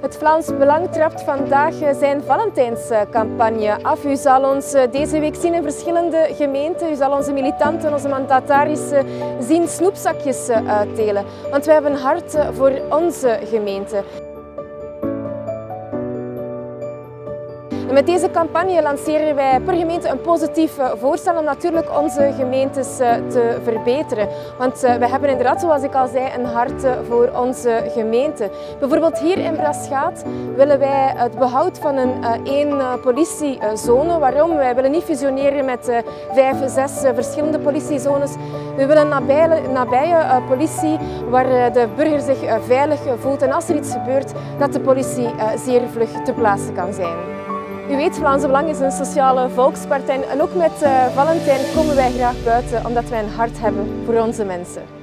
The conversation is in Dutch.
Het Vlaams Belang trapt vandaag zijn Valentijnscampagne af. U zal ons deze week zien in verschillende gemeenten. U zal onze militanten, onze mandataris zien snoepzakjes uitdelen. Want wij hebben hart voor onze gemeente. Met deze campagne lanceren wij per gemeente een positief eh, voorstel om natuurlijk onze gemeentes eh, te verbeteren. Want eh, we hebben inderdaad, zoals ik al zei, een hart voor onze gemeente. Bijvoorbeeld hier in Braschaat willen wij het behoud van een één politiezone. Waarom? Wij willen niet fusioneren met vijf, zes verschillende politiezones. We willen nabije, nabije politie waar de burger zich veilig voelt en als er iets gebeurt, dat de politie zeer vlug ter plaatse kan zijn. U weet, Vlaamse Belang is een sociale volkspartij en ook met uh, Valentijn komen wij graag buiten omdat wij een hart hebben voor onze mensen.